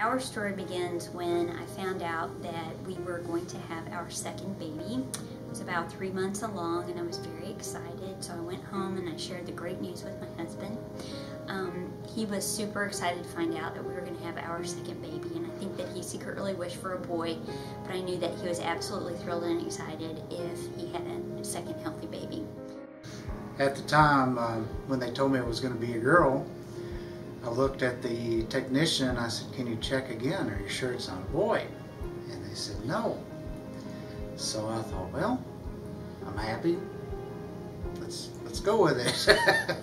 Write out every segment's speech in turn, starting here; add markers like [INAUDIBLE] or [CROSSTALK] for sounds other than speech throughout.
Our story begins when I found out that we were going to have our second baby. It was about three months along and I was very excited. So I went home and I shared the great news with my husband. Um, he was super excited to find out that we were going to have our second baby and I think that he secretly wished for a boy, but I knew that he was absolutely thrilled and excited if he had a second healthy baby. At the time, uh, when they told me it was going to be a girl, I looked at the technician. I said, "Can you check again? Are you sure it's not a boy?" And they said, "No." So I thought, well, I'm happy. Let's let's go with it.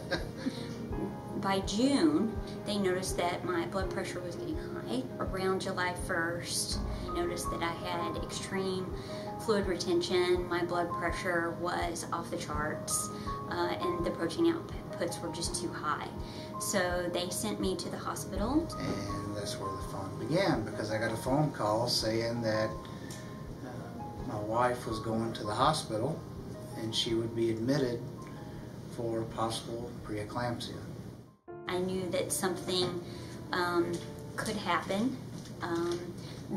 By June, they noticed that my blood pressure was getting high. Around July 1st, they noticed that I had extreme fluid retention. My blood pressure was off the charts, uh, and the protein outputs were just too high. So they sent me to the hospital. And that's where the fun began because I got a phone call saying that uh, my wife was going to the hospital and she would be admitted for possible preeclampsia. I knew that something um, could happen, um,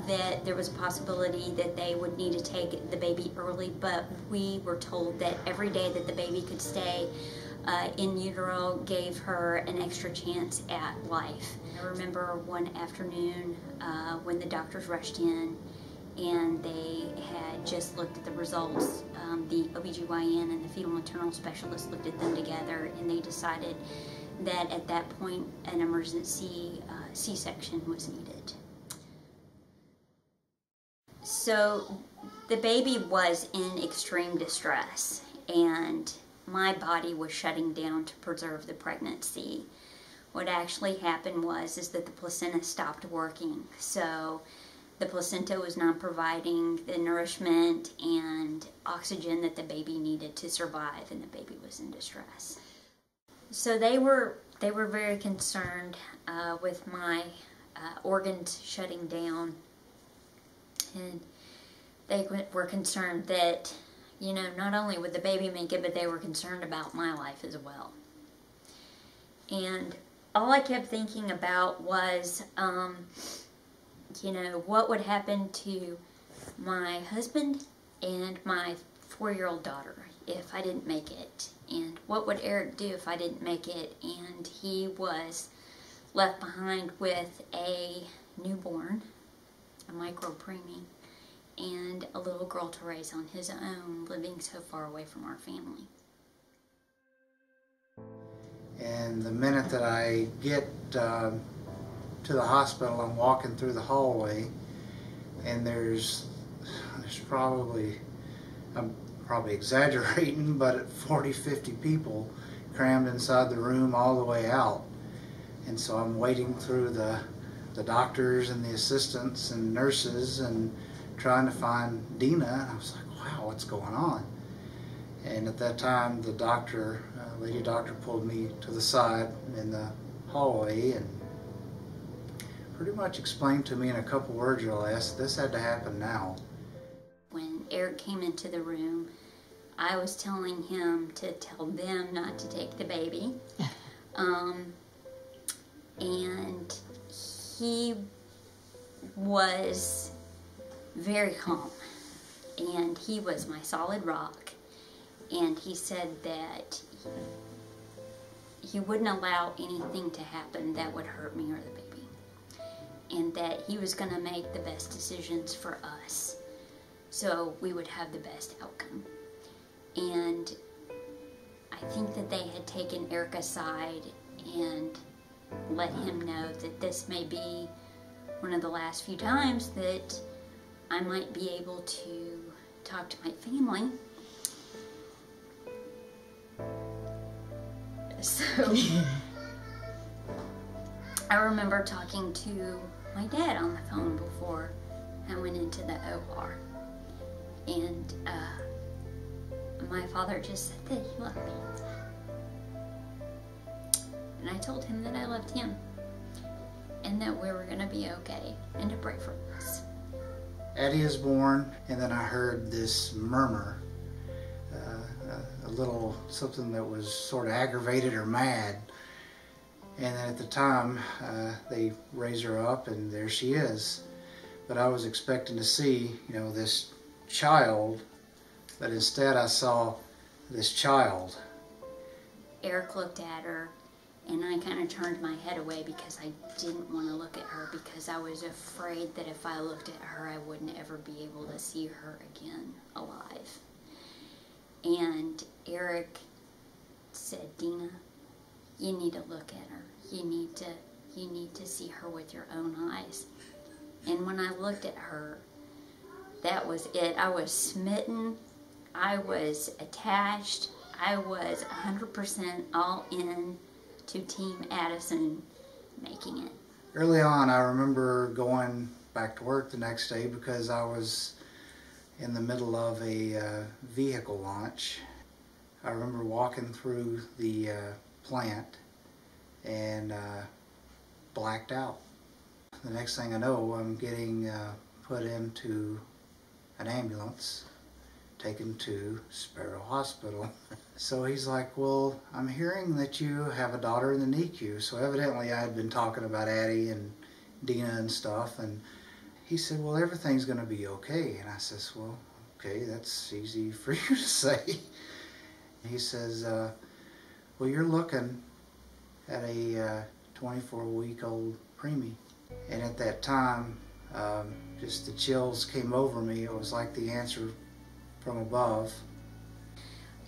that there was a possibility that they would need to take the baby early, but we were told that every day that the baby could stay uh, in utero gave her an extra chance at life. I remember one afternoon uh, when the doctors rushed in and they had just looked at the results. Um, the OBGYN and the fetal maternal specialist looked at them together and they decided that at that point an emergency uh, C-section was needed. So the baby was in extreme distress and my body was shutting down to preserve the pregnancy. What actually happened was is that the placenta stopped working. So the placenta was not providing the nourishment and oxygen that the baby needed to survive and the baby was in distress. So they were they were very concerned uh, with my uh, organs shutting down and they were concerned that you know, not only would the baby make it, but they were concerned about my life as well. And all I kept thinking about was, um, you know, what would happen to my husband and my four-year-old daughter if I didn't make it, and what would Eric do if I didn't make it, and he was left behind with a newborn, a micro preemie, and a little girl to raise on his own, living so far away from our family. And the minute that I get uh, to the hospital, I'm walking through the hallway, and there's there's probably I'm probably exaggerating, [LAUGHS] but 40, 50 people crammed inside the room all the way out. And so I'm waiting through the the doctors and the assistants and nurses and trying to find Dina, and I was like, wow, what's going on? And at that time, the doctor, uh, lady doctor, pulled me to the side in the hallway and pretty much explained to me in a couple words or less, this had to happen now. When Eric came into the room, I was telling him to tell them not to take the baby. [LAUGHS] Um, and he was very calm. And he was my solid rock. And he said that he wouldn't allow anything to happen that would hurt me or the baby. And that he was going to make the best decisions for us so we would have the best outcome. And I think that they had taken Eric aside and let him know that this may be one of the last few times that I might be able to talk to my family. So [LAUGHS] I remember talking to my dad on the phone before I went into the OR. And uh, my father just said that he loved me. And I told him that I loved him and that we were going to be okay and to pray for us. Addie is born, and then I heard this murmur, uh, a little something that was sort of aggravated or mad. And then at the time, uh, they raise her up, and there she is. But I was expecting to see, you know, this child, but instead I saw this child. Eric looked at her, and I kind of turned my head away because I didn't want to look at her because I was afraid that if I looked at her, I wouldn't ever be able to see her again alive. And Eric said, Dina, you need to look at her. You need to you need to see her with your own eyes. And when I looked at her, that was it. I was smitten. I was attached. I was 100% all in to Team Addison making it. Early on, I remember going back to work the next day because I was in the middle of a uh, vehicle launch. I remember walking through the uh, plant and uh, blacked out. The next thing I know, I'm getting uh, put into an ambulance, taken to Sparrow Hospital. [LAUGHS] so he's like, Well, I'm hearing that you have a daughter in the NICU. So evidently I had been talking about Addie and Dina and stuff. And he said, Well, everything's going to be okay. And I says, Well, okay, that's easy [LAUGHS] for you to say. He says, uh, Well, you're looking at a 24 uh, week old preemie. And at that time, um, just the chills came over me. It was like the answer from above.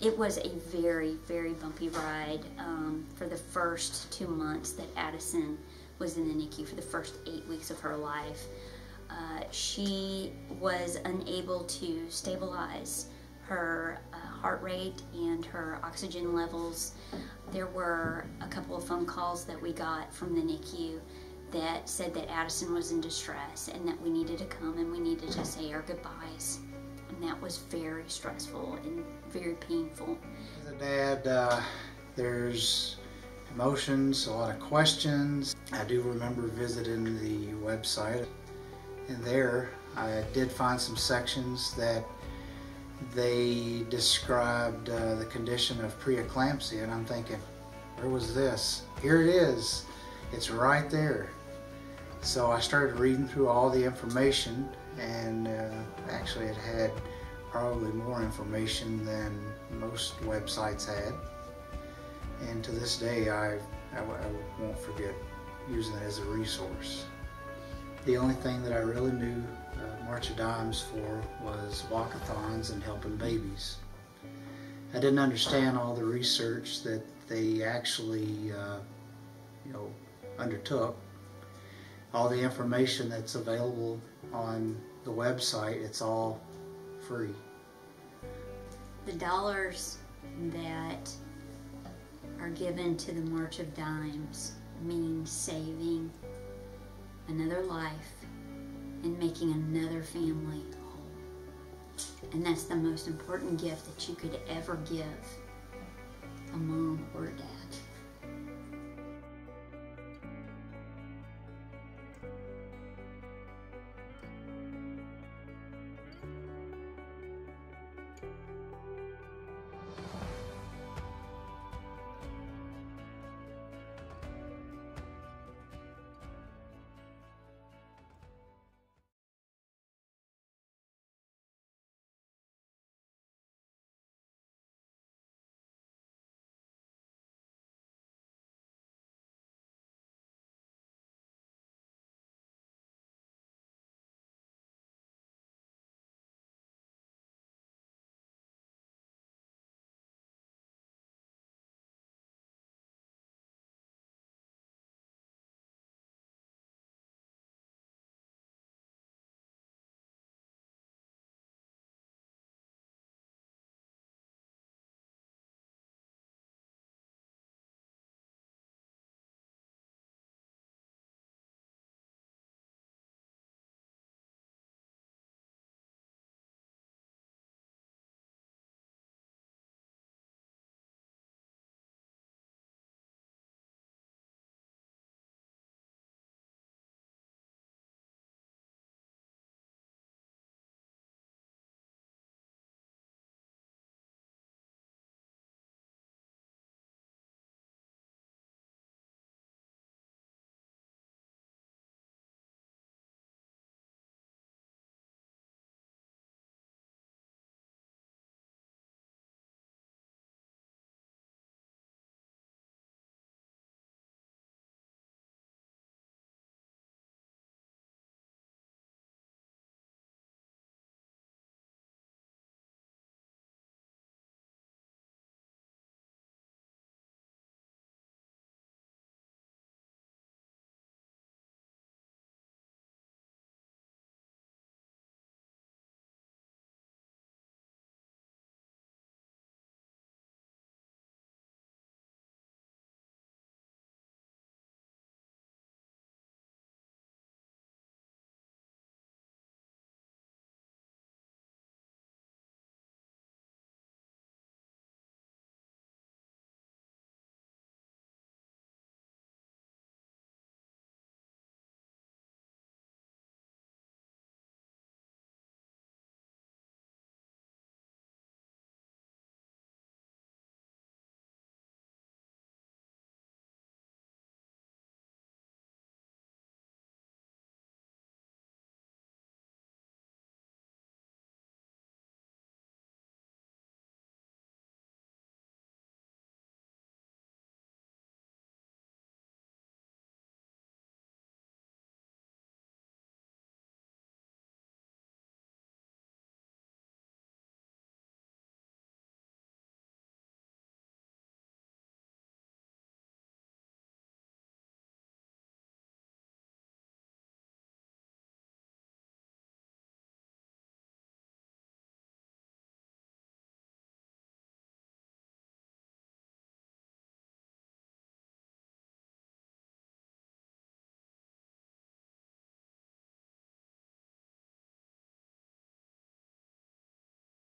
It was a very, very bumpy ride um, for the first two months that Addison was in the NICU for the first eight weeks of her life. Uh, she was unable to stabilize her uh, heart rate and her oxygen levels. There were a couple of phone calls that we got from the NICU that said that Addison was in distress and that we needed to come and we needed to say our goodbyes. That was very stressful and very painful. As a dad, uh, there's emotions, a lot of questions. I do remember visiting the website, and there I did find some sections that they described uh, the condition of preeclampsia, and I'm thinking, where was this? Here it is. It's right there. So I started reading through all the information, and uh, actually, it had probably more information than most websites had. And to this day, I, I, I won't forget using it as a resource. The only thing that I really knew uh, March of Dimes for was walkathons and helping babies. I didn't understand all the research that they actually, uh, you know, undertook. All the information that's available on the website, it's all free. The dollars that are given to the March of Dimes mean saving another life and making another family whole. And that's the most important gift that you could ever give a mom or a dad.